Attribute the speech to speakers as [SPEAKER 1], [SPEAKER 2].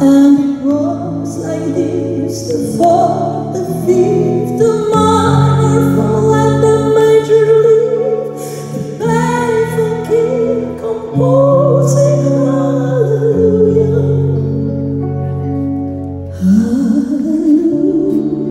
[SPEAKER 1] And it was like this, the Ooh.